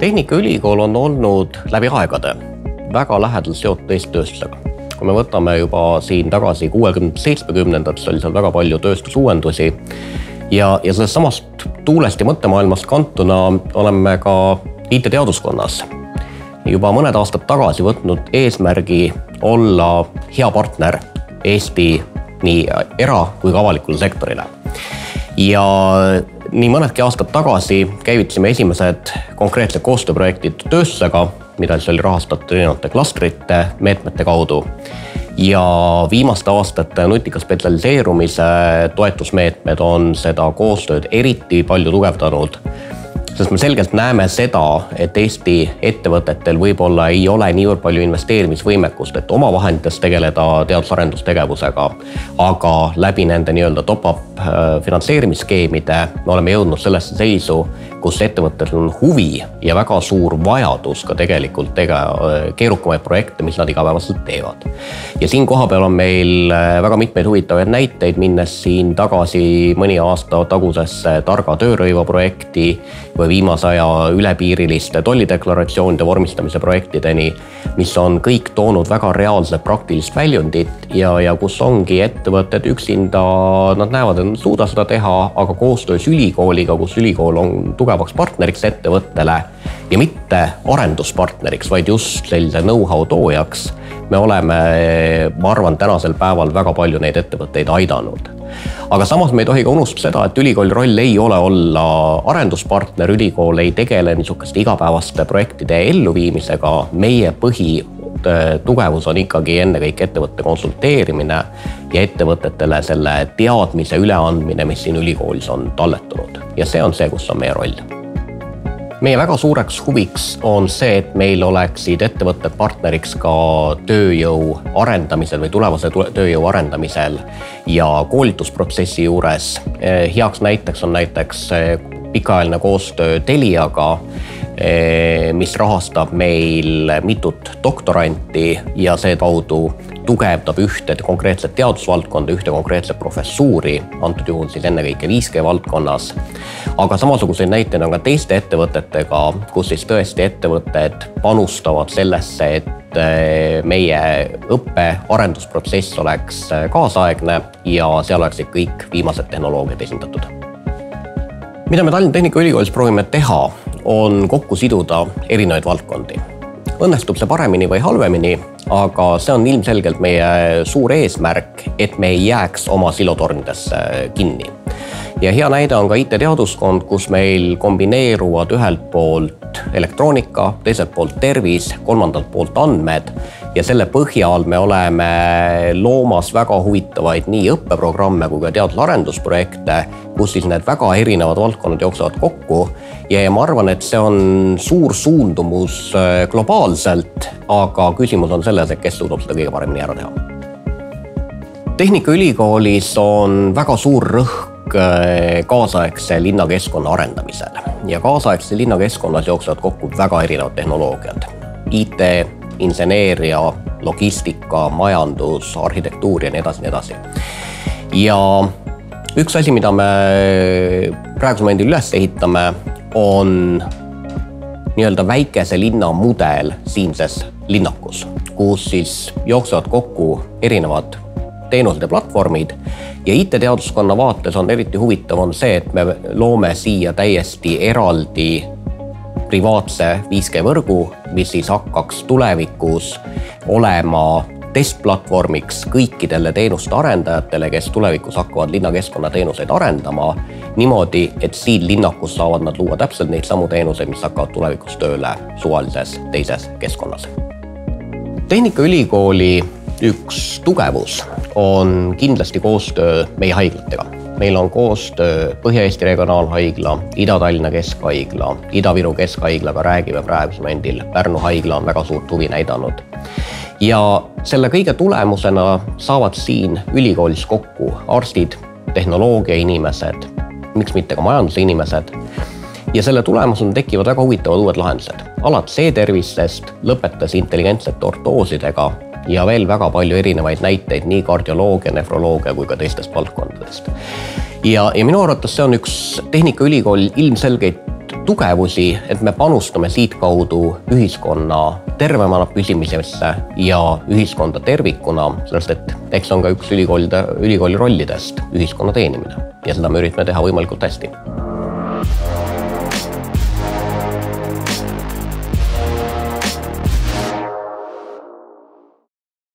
Tehnikaülikool on olnud läbi aegade väga lähedalt seotud Eesti tööstusega. kui me võtame juba siin tagasi kuuekümnendates, seitsmekümnendates oli seal väga palju tööstusuuendusi ja, ja sellest samast tuulest ja mõttemaailmast kantuna oleme ka IT-teaduskonnas juba mõned aastad tagasi võtnud eesmärgi olla hea partner Eesti nii era- kui ka avalikule sektorile. Ja nii mõnedki aastad tagasi käivitasime esimesed konkreetsed koostööprojektid tööstusega, mida siis oli rahastatud erinevate klastrite meetmete kaudu. ja viimaste aastate nutika spetsialiseerumise toetusmeetmed on seda koostööd eriti palju tugevdanud sest me selgelt näeme seda, et Eesti ettevõtetel võib-olla ei ole niivõrd palju investeerimisvõimekust, et omavahenditest tegeleda teadus-arendustegevusega. aga läbi nende nii-öelda top-up äh, finantseerimisskeemide me oleme jõudnud sellesse seisu, kus ettevõttel on huvi ja väga suur vajadus ka tegelikult tege-, keerukamaid projekte, mis nad igapäevaselt teevad. ja siin kohapeal on meil äh, väga mitmeid huvitavaid näiteid, minnes siin tagasi mõni aasta tagusesse targa töörõiva projekti või viimase aja ülepiiriliste tollideklaratsioonide vormistamise projektideni, mis on kõik toonud väga reaalset praktilist väljundit ja, ja kus ongi ettevõtted üksinda, nad näevad, et nad ei suuda seda teha, aga koostöös ülikooliga, kus ülikool on tugevaks partneriks ettevõttele ja mitte arenduspartneriks, vaid just sellise know-how toojaks, me oleme, ma arvan, tänasel päeval väga palju neid ettevõtteid aidanud. Aga samas me ei tohi ka unustada seda, et ülikooli roll ei ole olla arenduspartner, ülikool ei tegele niisuguste igapäevaste projektide elluviimisega. meie põhi tugevus on ikkagi ennekõike ettevõtte konsulteerimine ja ettevõtetele selle teadmise üleandmine, mis siin ülikoolis on talletunud. Ja see on see, kus on meie roll meie väga suureks huviks on see, et meil oleksid ettevõtted partneriks ka tööjõu arendamisel või tulevase tööjõu arendamisel ja koolitusprotsessi juures. Eh, heaks näiteks on näiteks eh, pikaajaline koostöö Teliaga, eh, mis rahastab meil mitut doktoranti ja seekaudu tugevdab ühte konkreetset teadusvaldkonda, ühte konkreetset professuuri, antud juhul siis ennekõike 5G valdkonnas. aga samasuguseid näiteid on ka teiste ettevõtetega, kus siis tõesti ettevõtted panustavad sellesse, et eh, meie õppe-arendusprotsess oleks eh, kaasaegne ja seal oleksid kõik viimased tehnoloogiad esindatud. Mida me Tallinna Tehnikaülikoolis proovime teha, on kokku siduda erinevaid valdkondi õnnestub see paremini või halvemini, aga see on ilmselgelt meie suur eesmärk, et me ei jääks oma silotornidesse kinni. ja hea näide on ka IT-teaduskond, kus meil kombineeruvad ühelt poolt elektroonika, teiselt poolt tervis, kolmandalt poolt andmed ja selle põhjal me oleme loomas väga huvitavaid nii õppeprogramme kui ka teadus-arendusprojekte, kus siis need väga erinevad valdkonnad jooksevad kokku. ja, ja ma arvan, et see on suur suundumus äh, globaalselt, aga küsimus on selles, et kes suudab seda kõige paremini ära teha. tehnikaülikoolis on väga suur rõhk äh, kaasaegse linnakeskkonna arendamisel ja kaasaegse linnakeskkonnas jooksevad kokku väga erinevad tehnoloogiad. IT inseneeria, logistika, majandus, arhitektuur ja nii edasi, nii edasi. ja üks asi, mida me praegusel momendil üles ehitame, on nii-öelda väikese linna mudel siinses linnakus, kus siis jooksevad kokku erinevad teenused ja platvormid ja IT-teaduskonna vaates on eriti huvitav, on see, et me loome siia täiesti eraldi privaatse 5G võrgu, mis siis hakkaks tulevikus olema testplatvormiks kõikidele teenuste arendajatele, kes tulevikus hakkavad linnakeskkonna teenuseid arendama. niimoodi, et siin linnakus saavad nad luua täpselt neid samu teenuseid, mis hakkavad tulevikus tööle suvalises teises keskkonnas. tehnikaülikooli üks tugevus on kindlasti koostöö meie haiglatega meil on koostöö Põhja-Eesti Regionaalhaigla, Ida-Tallinna Keskhaigla, Ida-Viru Keskhaiglaga räägime praegusel momendil, Pärnu haigla on väga suurt huvi näidanud. ja selle kõige tulemusena saavad siin ülikoolis kokku arstid, tehnoloogia inimesed, miks mitte ka majanduse inimesed. Ja selle tulemusena tekivad väga huvitavad uued lahendused, alates e-tervisest, lõpetades intelligentsete ortoosidega ja veel väga palju erinevaid näiteid nii kardioloogia, nefroloogia kui ka teistest valdkondadest. ja, ja minu arvates see on üks Tehnikaülikooli ilmselgeid tugevusi, et me panustame siitkaudu ühiskonna tervemana püsimisesse ja ühiskonda tervikuna, sest et eks on ka üks ülikoolide, ülikooli rollidest ühiskonna teenimine ja seda me üritame teha võimalikult hästi